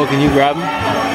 Oh, can you grab him?